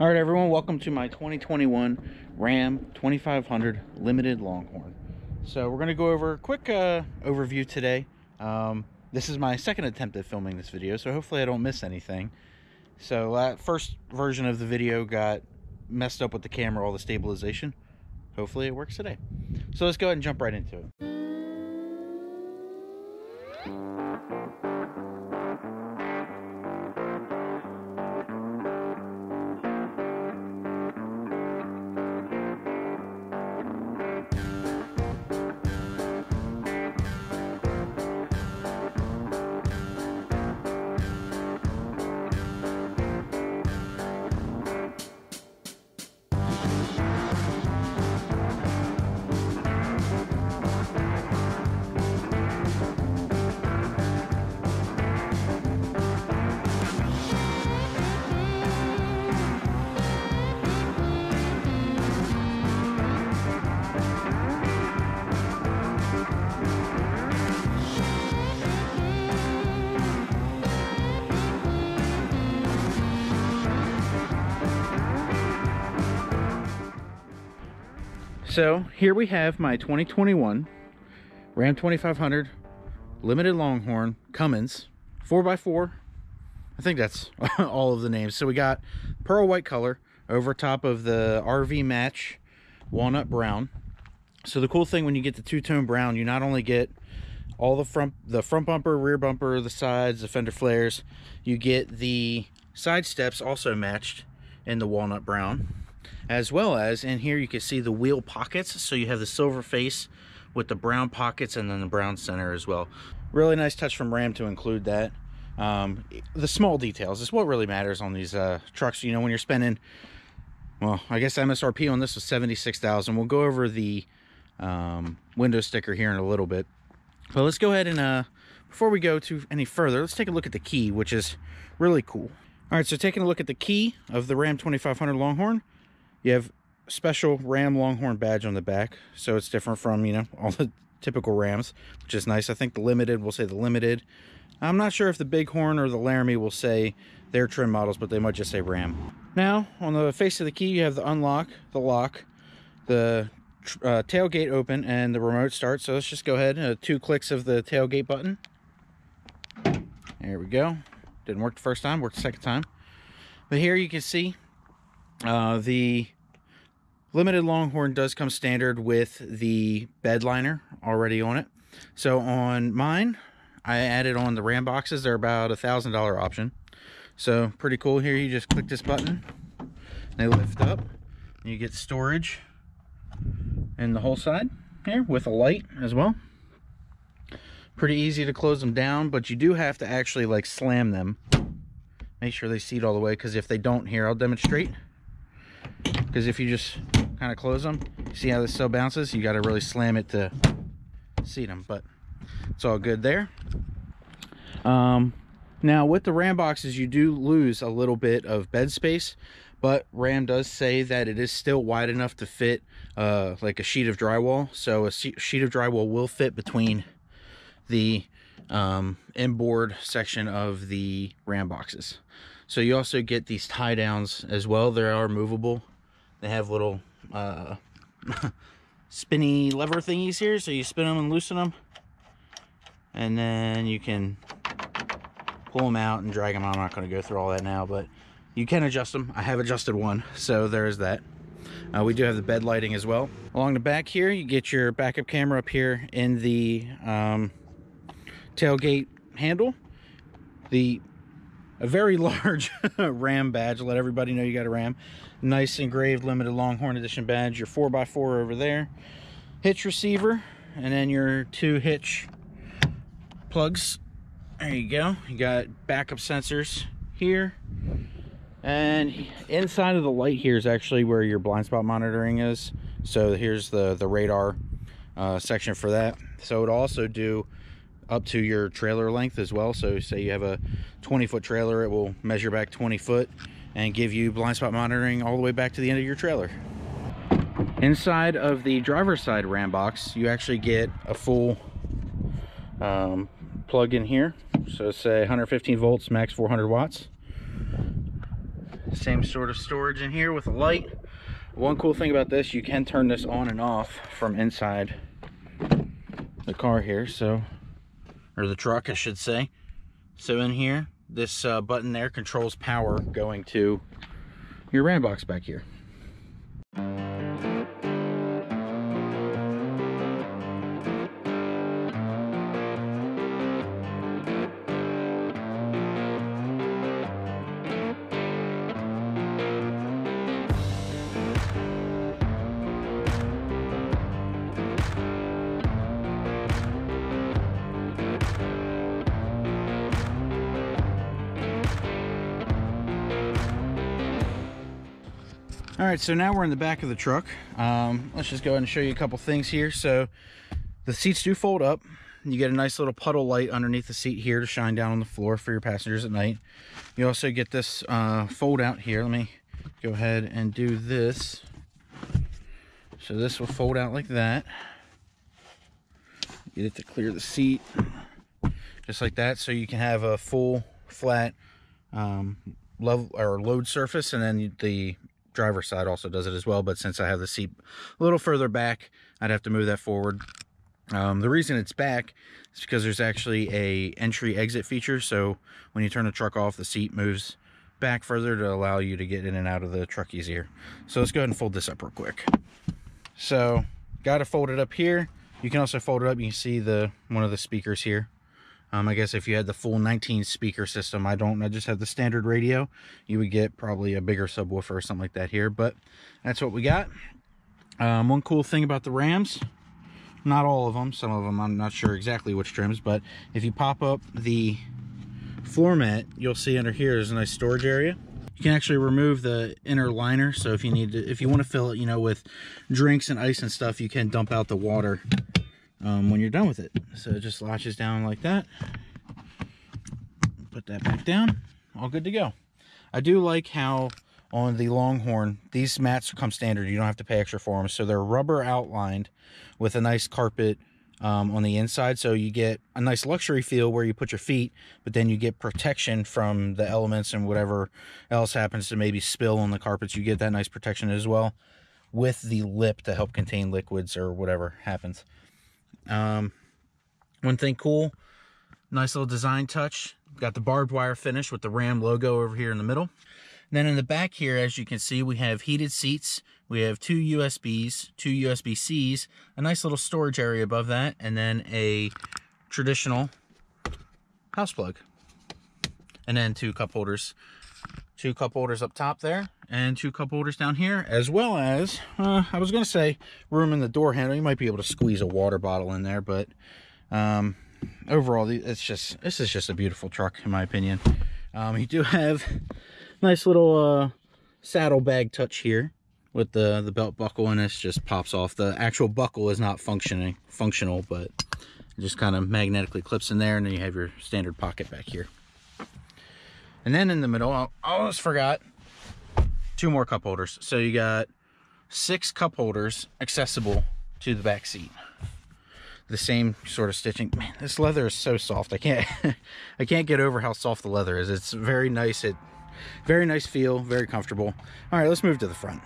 All right, everyone, welcome to my 2021 Ram 2500 Limited Longhorn. So we're gonna go over a quick uh, overview today. Um, this is my second attempt at filming this video, so hopefully I don't miss anything. So that uh, first version of the video got messed up with the camera, all the stabilization. Hopefully it works today. So let's go ahead and jump right into it. So here we have my 2021 Ram 2500 Limited Longhorn Cummins 4x4. I think that's all of the names. So we got pearl white color over top of the RV match walnut brown. So the cool thing when you get the two-tone brown, you not only get all the front the front bumper, rear bumper, the sides, the fender flares, you get the side steps also matched in the walnut brown as well as in here you can see the wheel pockets. So you have the silver face with the brown pockets and then the brown center as well. Really nice touch from ram to include that. Um, the small details is what really matters on these uh, trucks. You know when you're spending well i guess msrp on this was 76,000 we'll go over the um, window sticker here in a little bit. But let's go ahead and uh, before we go to any further let's take a look at the key which is really cool. All right so taking a look at the key of the ram 2500 longhorn you have special Ram Longhorn badge on the back, so it's different from, you know, all the typical Rams, which is nice. I think the Limited will say the Limited. I'm not sure if the Bighorn or the Laramie will say their trim models, but they might just say Ram. Now, on the face of the key, you have the unlock, the lock, the uh, tailgate open, and the remote start. So let's just go ahead, uh, two clicks of the tailgate button. There we go. Didn't work the first time, worked the second time. But here you can see uh, the limited longhorn does come standard with the bed liner already on it. So on mine, I added on the ram boxes. They're about a thousand dollar option. So pretty cool here. You just click this button, they lift up. You get storage in the whole side here with a light as well. Pretty easy to close them down, but you do have to actually like slam them. Make sure they seat all the way because if they don't here, I'll demonstrate because if you just kind of close them see how this so bounces? You got to really slam it to seat them but it's all good there. Um, now with the ram boxes you do lose a little bit of bed space but ram does say that it is still wide enough to fit uh, like a sheet of drywall. So a sheet of drywall will fit between the um, inboard section of the ram boxes. So you also get these tie downs as well. They are movable they have little uh, spinny lever thingies here. So you spin them and loosen them. And then you can pull them out and drag them out. I'm not going to go through all that now, but you can adjust them. I have adjusted one, so there's that. Uh, we do have the bed lighting as well. Along the back here, you get your backup camera up here in the um, tailgate handle. The a very large Ram badge. Let everybody know you got a Ram. Nice engraved limited Longhorn Edition badge. Your 4x4 over there. Hitch receiver. And then your two hitch plugs. There you go. You got backup sensors here. And inside of the light here is actually where your blind spot monitoring is. So here's the, the radar uh, section for that. So it also do up to your trailer length as well. So say you have a 20 foot trailer, it will measure back 20 foot and give you blind spot monitoring all the way back to the end of your trailer. Inside of the driver's side RAM box, you actually get a full um, plug in here. So say 115 volts, max 400 watts. Same sort of storage in here with a light. One cool thing about this, you can turn this on and off from inside the car here, so, or the truck, I should say. So in here, this uh, button there controls power going to your ram box back here. Right, so now we're in the back of the truck. Um, let's just go ahead and show you a couple things here. So the seats do fold up. You get a nice little puddle light underneath the seat here to shine down on the floor for your passengers at night. You also get this uh, fold out here. Let me go ahead and do this. So this will fold out like that. Get it to clear the seat just like that. So you can have a full flat um, level or load surface and then the driver's side also does it as well but since I have the seat a little further back I'd have to move that forward. Um, the reason it's back is because there's actually a entry exit feature so when you turn the truck off the seat moves back further to allow you to get in and out of the truck easier. So let's go ahead and fold this up real quick. So got to fold it up here. You can also fold it up. You can see the one of the speakers here um, I guess if you had the full 19 speaker system, I don't, I just have the standard radio, you would get probably a bigger subwoofer or something like that here, but that's what we got. Um, one cool thing about the Rams, not all of them, some of them I'm not sure exactly which trims, but if you pop up the floor mat, you'll see under here is a nice storage area. You can actually remove the inner liner, so if you need to, if you want to fill it, you know, with drinks and ice and stuff, you can dump out the water um, when you're done with it. So it just latches down like that. Put that back down. All good to go. I do like how on the Longhorn, these mats come standard. You don't have to pay extra for them. So they're rubber outlined with a nice carpet um, on the inside. So you get a nice luxury feel where you put your feet, but then you get protection from the elements and whatever else happens to maybe spill on the carpets. You get that nice protection as well with the lip to help contain liquids or whatever happens. Um, one thing cool, nice little design touch. Got the barbed wire finish with the Ram logo over here in the middle. And then in the back here, as you can see, we have heated seats. We have two USBs, two USB-Cs, a nice little storage area above that, and then a traditional house plug. And then two cup holders. Two cup holders up top there, and two cup holders down here, as well as, uh, I was to say, room in the door handle. You might be able to squeeze a water bottle in there, but um, overall, it's just this is just a beautiful truck, in my opinion. Um, you do have nice little uh, saddle bag touch here with the, the belt buckle, and this just pops off. The actual buckle is not functioning functional, but just kind of magnetically clips in there, and then you have your standard pocket back here. And then in the middle, I almost forgot, two more cup holders. So you got six cup holders accessible to the back seat. The same sort of stitching. Man, this leather is so soft. I can't I can't get over how soft the leather is. It's very nice. It very nice feel, very comfortable. All right, let's move to the front.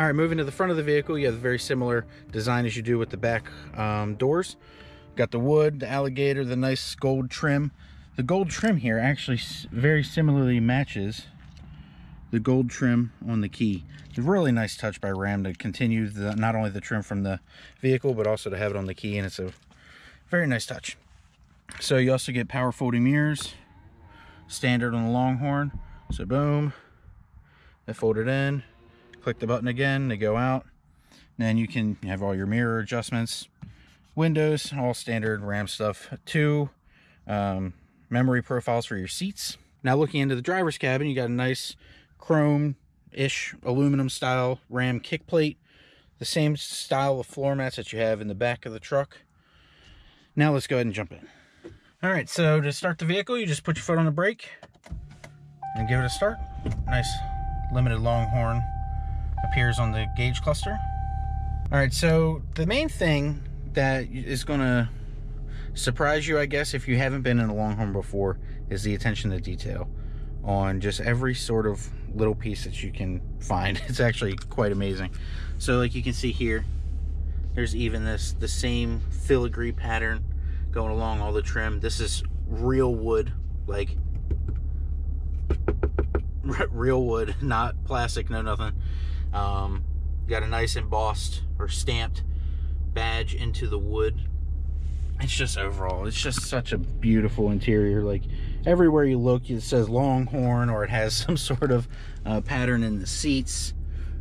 All right, moving to the front of the vehicle, you have a very similar design as you do with the back um, doors. Got the wood, the alligator, the nice gold trim. The gold trim here actually very similarly matches the gold trim on the key. It's a really nice touch by Ram to continue the, not only the trim from the vehicle, but also to have it on the key, and it's a very nice touch. So you also get power folding mirrors, standard on the Longhorn. So boom, they fold it in, click the button again, they go out. then you can have all your mirror adjustments, windows, all standard Ram stuff. Two um, memory profiles for your seats. Now looking into the driver's cabin, you got a nice chrome-ish aluminum style Ram kick plate. The same style of floor mats that you have in the back of the truck. Now let's go ahead and jump in. All right, so to start the vehicle, you just put your foot on the brake and give it a start. Nice limited longhorn appears on the gauge cluster. All right, so the main thing that is gonna surprise you, I guess, if you haven't been in a longhorn before, is the attention to detail on just every sort of little piece that you can find. It's actually quite amazing. So like you can see here, there's even this, the same filigree pattern going along all the trim. This is real wood, like real wood, not plastic, no nothing. Um, got a nice embossed or stamped badge into the wood. It's just overall, it's just such a beautiful interior. Like everywhere you look, it says Longhorn or it has some sort of uh, pattern in the seats.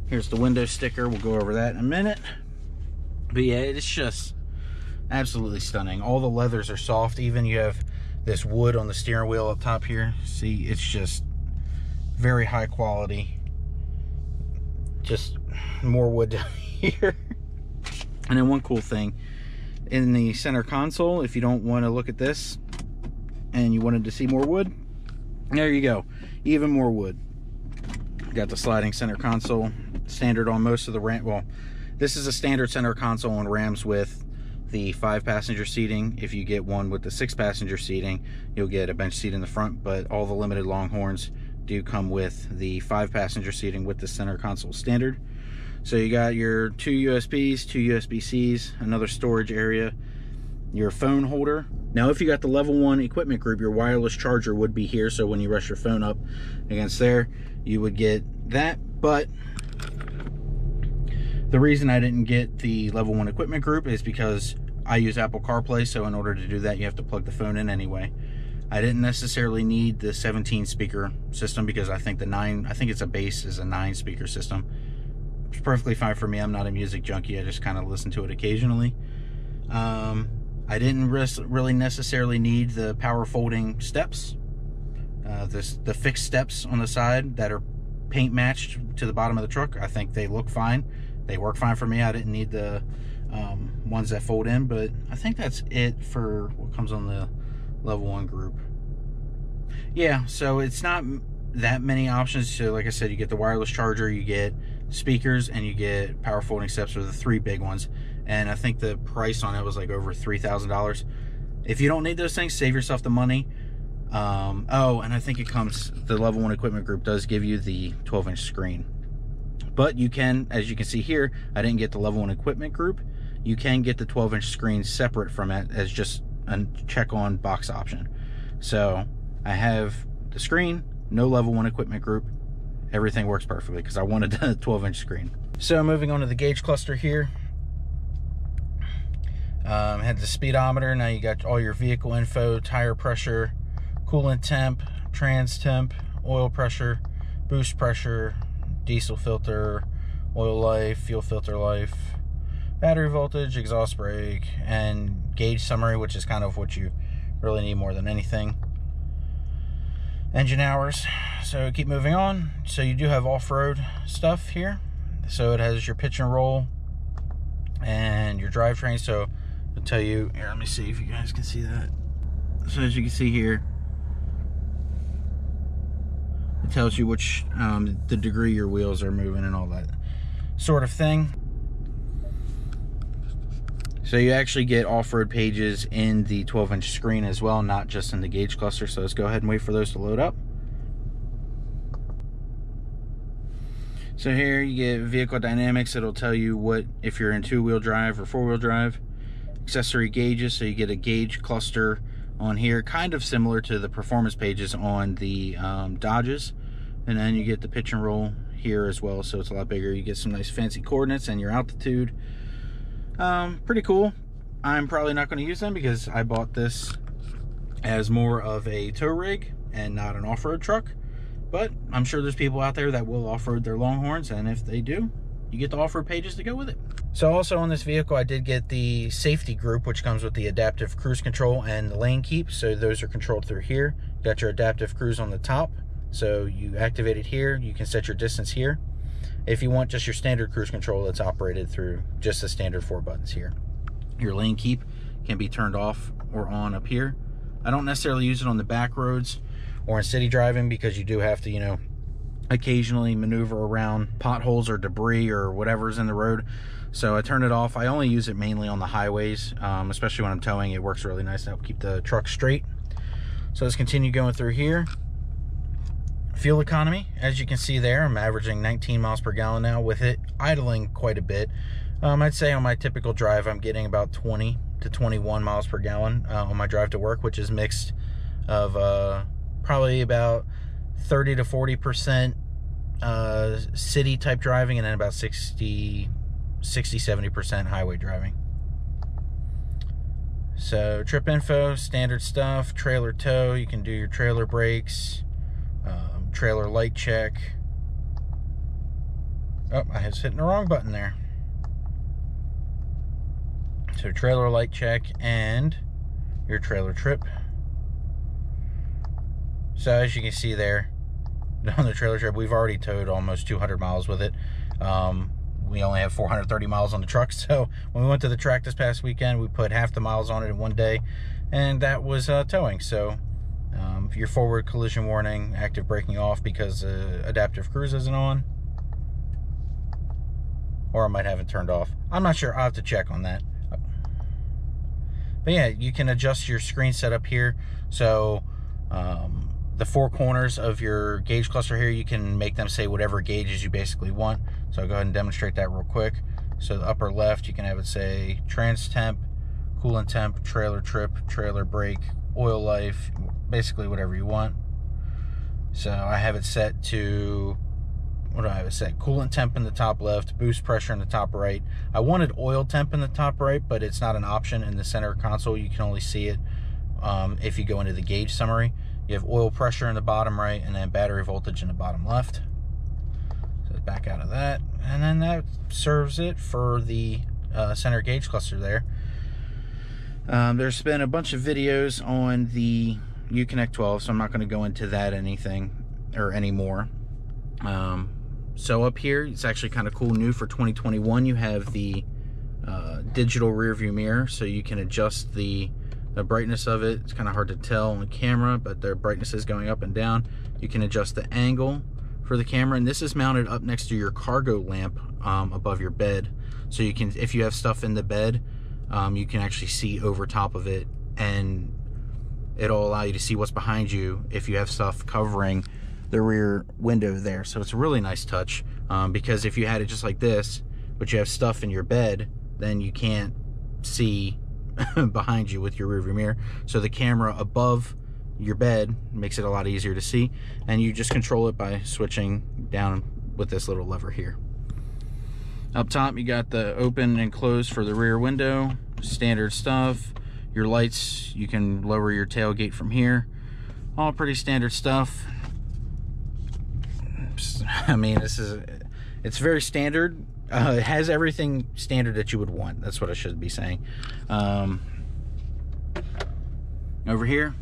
Here's the window sticker. We'll go over that in a minute. But yeah, it's just absolutely stunning. All the leathers are soft. Even you have this wood on the steering wheel up top here. See, it's just very high quality. Just more wood down here. And then one cool thing, in the center console, if you don't want to look at this and you wanted to see more wood, there you go. Even more wood. Got the sliding center console, standard on most of the Ram. Well, this is a standard center console on Rams with the five passenger seating. If you get one with the six passenger seating, you'll get a bench seat in the front, but all the limited Longhorns do come with the five passenger seating with the center console standard. So you got your two USBs, two USB-Cs, another storage area, your phone holder. Now if you got the level one equipment group, your wireless charger would be here. So when you rush your phone up against there, you would get that. But the reason I didn't get the level one equipment group is because I use Apple CarPlay. So in order to do that, you have to plug the phone in anyway. I didn't necessarily need the 17 speaker system because I think the 9, I think it's a base is a 9 speaker system. It's perfectly fine for me. I'm not a music junkie. I just kind of listen to it occasionally. Um, I didn't really necessarily need the power folding steps. Uh, this, the fixed steps on the side that are paint matched to the bottom of the truck. I think they look fine. They work fine for me. I didn't need the um, ones that fold in, but I think that's it for what comes on the level one group. Yeah, so it's not that many options. So like I said, you get the wireless charger, you get speakers, and you get power folding steps are the three big ones. And I think the price on it was like over $3,000. If you don't need those things, save yourself the money. Um, oh, and I think it comes, the level one equipment group does give you the 12 inch screen. But you can, as you can see here, I didn't get the level one equipment group. You can get the 12 inch screen separate from it as just a check on box option. So I have the screen, no level one equipment group. Everything works perfectly because I wanted a 12 inch screen. So moving on to the gauge cluster here. Um, had the speedometer. Now you got all your vehicle info, tire pressure, coolant temp, trans temp, oil pressure, boost pressure, diesel filter, oil life, fuel filter life, battery voltage, exhaust brake, and gauge summary, which is kind of what you really need more than anything. Engine hours. So keep moving on. So you do have off-road stuff here. So it has your pitch and roll and your drivetrain. So I'll tell you, here, let me see if you guys can see that. So as you can see here, it tells you which, um, the degree your wheels are moving and all that sort of thing. So you actually get off-road pages in the 12-inch screen as well, not just in the gauge cluster. So let's go ahead and wait for those to load up. So here you get vehicle dynamics. It'll tell you what, if you're in two wheel drive or four wheel drive. Accessory gauges, so you get a gauge cluster on here, kind of similar to the performance pages on the um, Dodges. And then you get the pitch and roll here as well, so it's a lot bigger. You get some nice fancy coordinates and your altitude. Um, pretty cool. I'm probably not going to use them because I bought this as more of a tow rig and not an off-road truck. But I'm sure there's people out there that will off-road their Longhorns, and if they do, you get the off-road pages to go with it. So also on this vehicle, I did get the safety group, which comes with the adaptive cruise control and the lane keep. So those are controlled through here. You got your adaptive cruise on the top. So you activate it here. You can set your distance here. If you want just your standard cruise control, that's operated through just the standard four buttons here. Your lane keep can be turned off or on up here. I don't necessarily use it on the back roads or in city driving because you do have to, you know, occasionally maneuver around potholes or debris or whatever's in the road. So I turn it off. I only use it mainly on the highways, um, especially when I'm towing. It works really nice to help keep the truck straight. So let's continue going through here. Fuel economy, as you can see there, I'm averaging 19 miles per gallon now with it idling quite a bit. Um, I'd say on my typical drive, I'm getting about 20 to 21 miles per gallon uh, on my drive to work, which is mixed of uh, probably about 30 to 40 percent uh, city type driving and then about 60 60 70 percent highway driving so trip info standard stuff trailer tow you can do your trailer brakes um, trailer light check oh I was hitting the wrong button there so trailer light check and your trailer trip so as you can see there, on the trailer trip, we've already towed almost 200 miles with it. Um, we only have 430 miles on the truck. So when we went to the track this past weekend, we put half the miles on it in one day, and that was uh, towing. So um, your forward collision warning, active braking off because uh, adaptive cruise isn't on, or I might have it turned off. I'm not sure. I'll have to check on that. But yeah, you can adjust your screen setup here. So um, the four corners of your gauge cluster here, you can make them say whatever gauges you basically want. So I'll go ahead and demonstrate that real quick. So the upper left, you can have it say trans temp, coolant temp, trailer trip, trailer brake, oil life, basically whatever you want. So I have it set to, what do I have it set? Coolant temp in the top left, boost pressure in the top right. I wanted oil temp in the top right, but it's not an option in the center console. You can only see it um, if you go into the gauge summary. You have oil pressure in the bottom right and then battery voltage in the bottom left. So back out of that. And then that serves it for the uh, center gauge cluster there. Um, there's been a bunch of videos on the Uconnect 12, so I'm not going to go into that anything or anymore. Um, so up here, it's actually kind of cool. New for 2021, you have the uh, digital rear view mirror, so you can adjust the the brightness of it. It's kind of hard to tell on the camera, but their brightness is going up and down. You can adjust the angle for the camera, and this is mounted up next to your cargo lamp um, above your bed. So you can, if you have stuff in the bed, um, you can actually see over top of it, and it'll allow you to see what's behind you if you have stuff covering the rear window there. So it's a really nice touch um, because if you had it just like this, but you have stuff in your bed, then you can't see behind you with your rearview mirror. So the camera above your bed makes it a lot easier to see. And you just control it by switching down with this little lever here. Up top, you got the open and close for the rear window, standard stuff. Your lights, you can lower your tailgate from here. All pretty standard stuff. I mean, this is, it's very standard uh, it has everything standard that you would want. That's what I should be saying. Um, over here,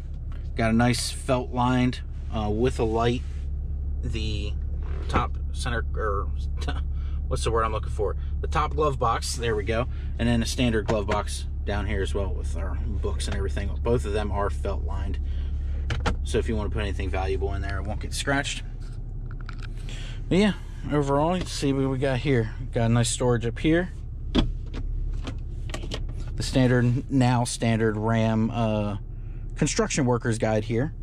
got a nice felt lined uh, with a light. The top center, or what's the word I'm looking for? The top glove box. There we go. And then a standard glove box down here as well with our books and everything. Both of them are felt lined. So if you want to put anything valuable in there, it won't get scratched. But yeah, overall, you see what we got here. Got a nice storage up here. The standard, now standard RAM uh, construction workers guide here.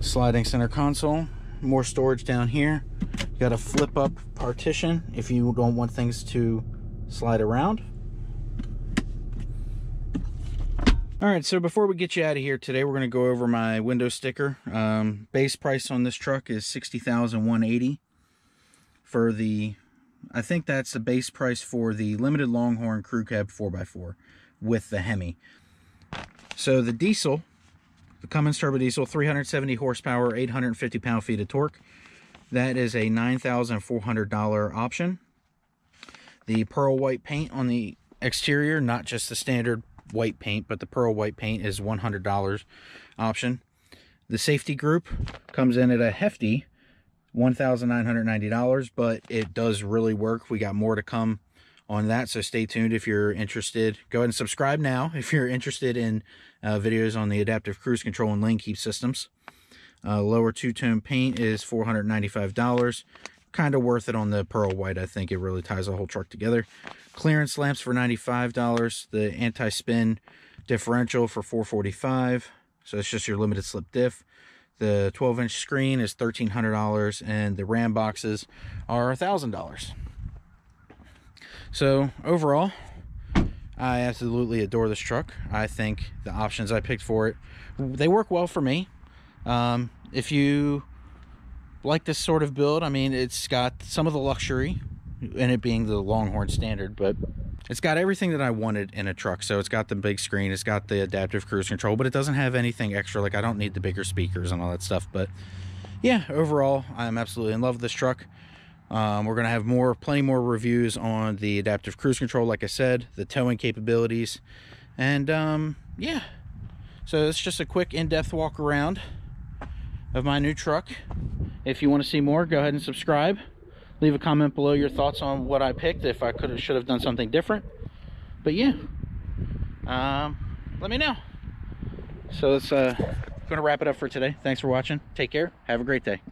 Sliding center console. More storage down here. Got a flip up partition if you don't want things to slide around. All right, so before we get you out of here today, we're going to go over my window sticker. Um, base price on this truck is $60,180 for the, I think that's the base price for the limited Longhorn Crew Cab 4x4 with the Hemi. So the diesel, the Cummins Turbo Diesel, 370 horsepower, 850 pound-feet of torque. That is a $9,400 option. The pearl white paint on the exterior, not just the standard white paint, but the pearl white paint is $100 option. The safety group comes in at a hefty $1,990, but it does really work. We got more to come on that, so stay tuned if you're interested. Go ahead and subscribe now if you're interested in uh, videos on the adaptive cruise control and lane keep systems. Uh, lower two-tone paint is $495 kind of worth it on the pearl white. I think it really ties the whole truck together. Clearance lamps for $95. The anti-spin differential for $445. So it's just your limited slip diff. The 12-inch screen is $1,300 and the RAM boxes are $1,000. So overall, I absolutely adore this truck. I think the options I picked for it, they work well for me. Um, if you like this sort of build. I mean, it's got some of the luxury in it being the Longhorn standard, but it's got everything that I wanted in a truck. So it's got the big screen, it's got the adaptive cruise control, but it doesn't have anything extra. Like I don't need the bigger speakers and all that stuff. But yeah, overall, I'm absolutely in love with this truck. Um, we're going to have more, plenty more reviews on the adaptive cruise control, like I said, the towing capabilities. And um, yeah, so it's just a quick in-depth walk around of my new truck. If you want to see more, go ahead and subscribe. Leave a comment below your thoughts on what I picked, if I could have, should have done something different. But yeah, um, let me know. So it's uh, going to wrap it up for today. Thanks for watching. Take care. Have a great day.